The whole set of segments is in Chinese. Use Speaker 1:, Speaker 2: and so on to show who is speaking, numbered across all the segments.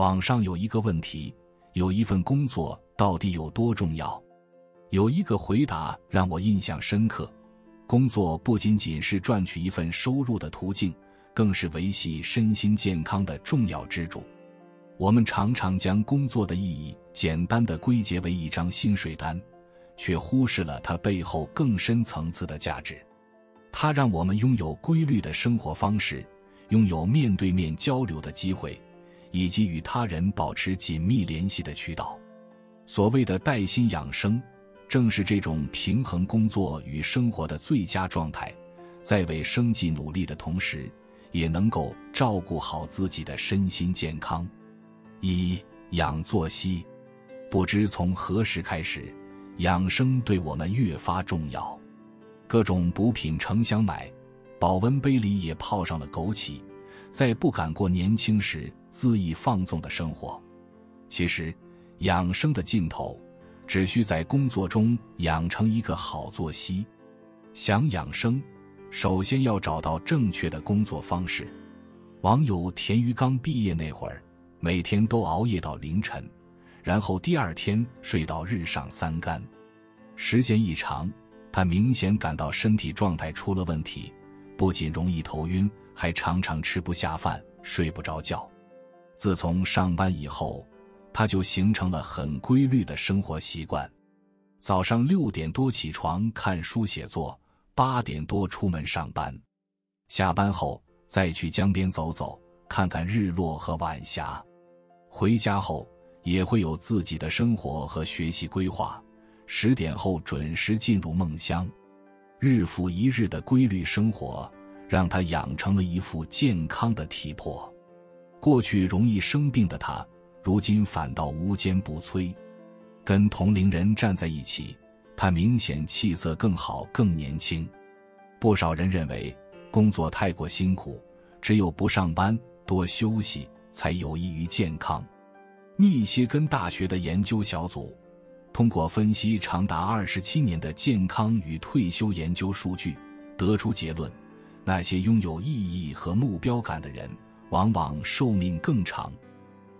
Speaker 1: 网上有一个问题：有一份工作到底有多重要？有一个回答让我印象深刻：工作不仅仅是赚取一份收入的途径，更是维系身心健康的重要支柱。我们常常将工作的意义简单的归结为一张薪水单，却忽视了它背后更深层次的价值。它让我们拥有规律的生活方式，拥有面对面交流的机会，以及与他人保持紧密联系的渠道。所谓的带薪养生。正是这种平衡工作与生活的最佳状态，在为生计努力的同时，也能够照顾好自己的身心健康。一养作息，不知从何时开始，养生对我们越发重要。各种补品成箱买，保温杯里也泡上了枸杞，再不敢过年轻时恣意放纵的生活。其实，养生的尽头。只需在工作中养成一个好作息。想养生，首先要找到正确的工作方式。网友田鱼刚毕业那会儿，每天都熬夜到凌晨，然后第二天睡到日上三竿。时间一长，他明显感到身体状态出了问题，不仅容易头晕，还常常吃不下饭、睡不着觉。自从上班以后，他就形成了很规律的生活习惯，早上六点多起床看书写作，八点多出门上班，下班后再去江边走走，看看日落和晚霞，回家后也会有自己的生活和学习规划，十点后准时进入梦乡，日复一日的规律生活让他养成了一副健康的体魄，过去容易生病的他。如今反倒无坚不摧，跟同龄人站在一起，他明显气色更好、更年轻。不少人认为工作太过辛苦，只有不上班、多休息才有益于健康。密歇根大学的研究小组通过分析长达二十七年的健康与退休研究数据，得出结论：那些拥有意义和目标感的人，往往寿命更长。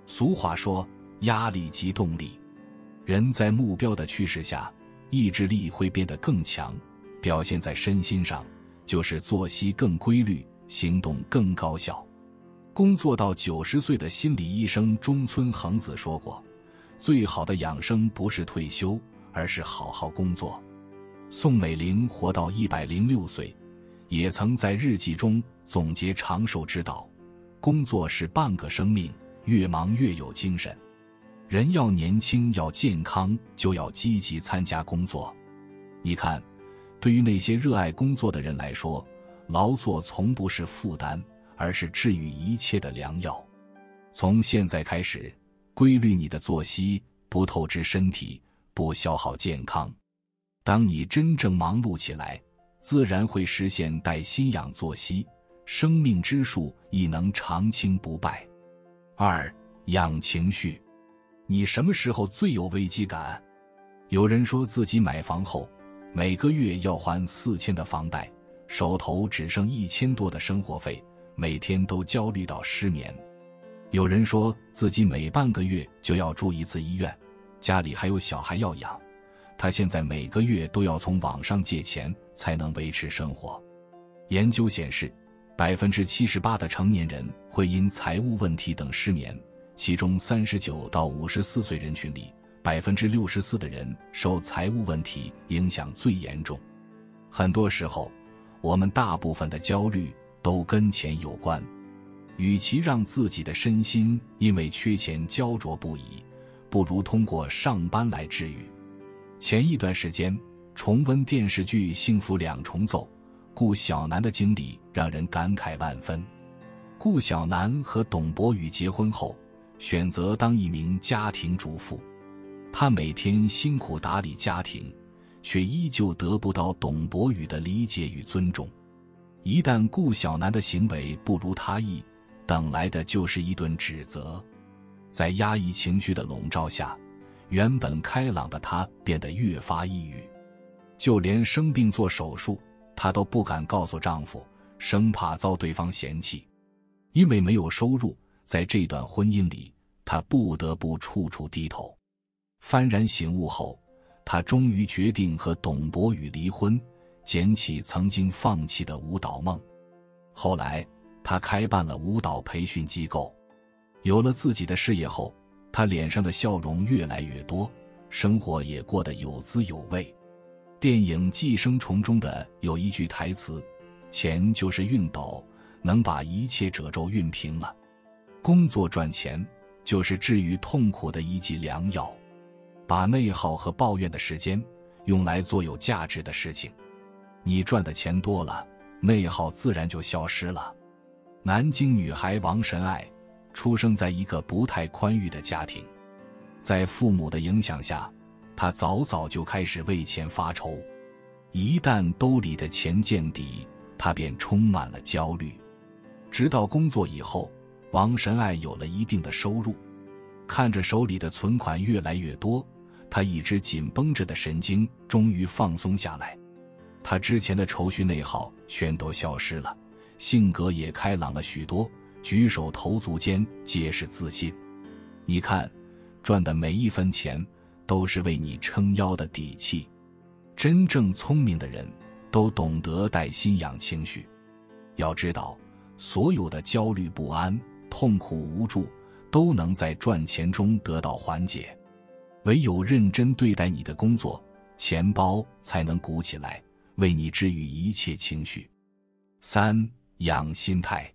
Speaker 1: 俗话说：“压力即动力。”人在目标的驱使下，意志力会变得更强。表现在身心上，就是作息更规律，行动更高效。工作到九十岁的心理医生中村恒子说过：“最好的养生不是退休，而是好好工作。”宋美龄活到一百零六岁，也曾在日记中总结长寿之道：“工作是半个生命。”越忙越有精神，人要年轻要健康，就要积极参加工作。你看，对于那些热爱工作的人来说，劳作从不是负担，而是治愈一切的良药。从现在开始，规律你的作息，不透支身体，不消耗健康。当你真正忙碌起来，自然会实现带薪养作息，生命之树亦能长青不败。二养情绪，你什么时候最有危机感？有人说自己买房后，每个月要还四千的房贷，手头只剩一千多的生活费，每天都焦虑到失眠。有人说自己每半个月就要住一次医院，家里还有小孩要养，他现在每个月都要从网上借钱才能维持生活。研究显示。百分之七十八的成年人会因财务问题等失眠，其中三十九到五十四岁人群里，百分之六十四的人受财务问题影响最严重。很多时候，我们大部分的焦虑都跟钱有关。与其让自己的身心因为缺钱焦灼不已，不如通过上班来治愈。前一段时间重温电视剧《幸福两重奏》。顾小楠的经历让人感慨万分。顾小楠和董博宇结婚后，选择当一名家庭主妇。她每天辛苦打理家庭，却依旧得不到董博宇的理解与尊重。一旦顾小楠的行为不如他意，等来的就是一顿指责。在压抑情绪的笼罩下，原本开朗的她变得越发抑郁，就连生病做手术。她都不敢告诉丈夫，生怕遭对方嫌弃。因为没有收入，在这段婚姻里，她不得不处处低头。幡然醒悟后，她终于决定和董博宇离婚，捡起曾经放弃的舞蹈梦。后来，他开办了舞蹈培训机构。有了自己的事业后，他脸上的笑容越来越多，生活也过得有滋有味。电影《寄生虫》中的有一句台词：“钱就是熨斗，能把一切褶皱熨平了。”工作赚钱就是治愈痛苦的一剂良药。把内耗和抱怨的时间用来做有价值的事情，你赚的钱多了，内耗自然就消失了。南京女孩王神爱。出生在一个不太宽裕的家庭，在父母的影响下，他早早就开始为钱发愁。一旦兜里的钱见底，他便充满了焦虑。直到工作以后，王神爱有了一定的收入，看着手里的存款越来越多，他一直紧绷着的神经终于放松下来。他之前的愁绪内耗全都消失了，性格也开朗了许多。举手投足间皆是自信，你看，赚的每一分钱都是为你撑腰的底气。真正聪明的人都懂得带心养情绪。要知道，所有的焦虑不安、痛苦无助，都能在赚钱中得到缓解。唯有认真对待你的工作，钱包才能鼓起来，为你治愈一切情绪。三养心态。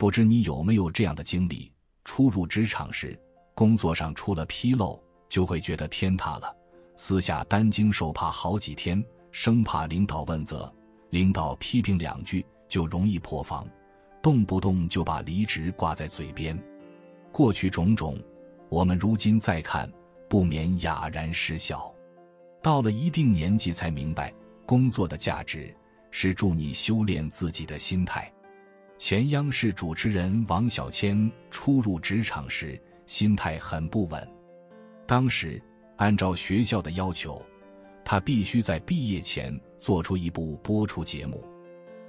Speaker 1: 不知你有没有这样的经历：初入职场时，工作上出了纰漏，就会觉得天塌了，私下担惊受怕好几天，生怕领导问责，领导批评两句就容易破防，动不动就把离职挂在嘴边。过去种种，我们如今再看，不免哑然失笑。到了一定年纪，才明白，工作的价值是助你修炼自己的心态。前央视主持人王小谦初入职场时，心态很不稳。当时，按照学校的要求，他必须在毕业前做出一部播出节目。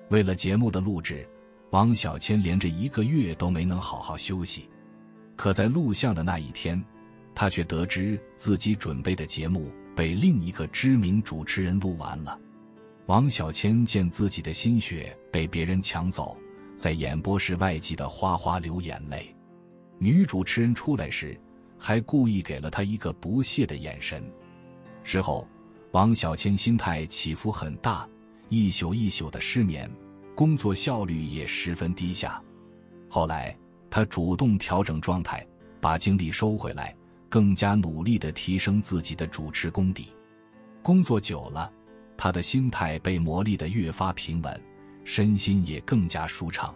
Speaker 1: 为了节目的录制，王小谦连着一个月都没能好好休息。可在录像的那一天，他却得知自己准备的节目被另一个知名主持人录完了。王小谦见自己的心血被别人抢走。在演播室外气得哗哗流眼泪，女主持人出来时，还故意给了他一个不屑的眼神。事后，王小谦心态起伏很大，一宿一宿的失眠，工作效率也十分低下。后来，他主动调整状态，把精力收回来，更加努力地提升自己的主持功底。工作久了，他的心态被磨砺得越发平稳。身心也更加舒畅。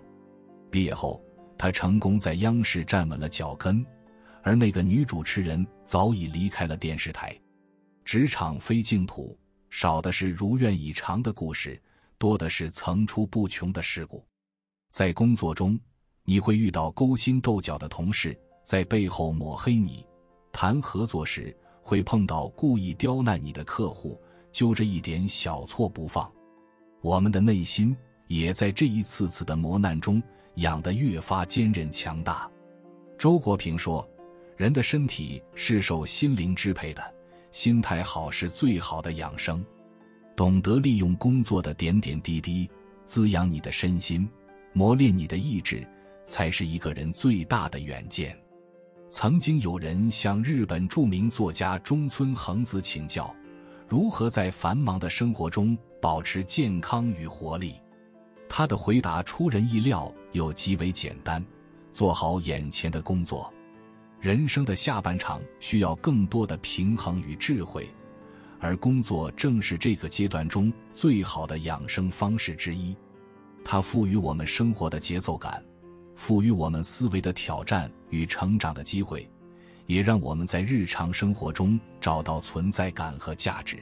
Speaker 1: 毕业后，他成功在央视站稳了脚跟，而那个女主持人早已离开了电视台。职场非净土，少的是如愿以偿的故事，多的是层出不穷的事故。在工作中，你会遇到勾心斗角的同事，在背后抹黑你；谈合作时，会碰到故意刁难你的客户，揪着一点小错不放。我们的内心。也在这一次次的磨难中养得越发坚韧强大。周国平说：“人的身体是受心灵支配的，心态好是最好的养生。懂得利用工作的点点滴滴滋养你的身心，磨练你的意志，才是一个人最大的远见。”曾经有人向日本著名作家中村恒子请教，如何在繁忙的生活中保持健康与活力。他的回答出人意料又极为简单：做好眼前的工作。人生的下半场需要更多的平衡与智慧，而工作正是这个阶段中最好的养生方式之一。它赋予我们生活的节奏感，赋予我们思维的挑战与成长的机会，也让我们在日常生活中找到存在感和价值。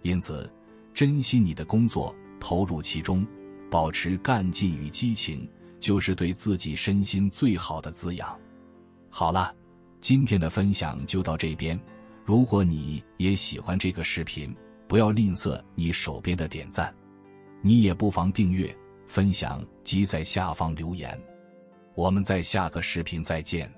Speaker 1: 因此，珍惜你的工作，投入其中。保持干劲与激情，就是对自己身心最好的滋养。好了，今天的分享就到这边。如果你也喜欢这个视频，不要吝啬你手边的点赞，你也不妨订阅、分享及在下方留言。我们在下个视频再见。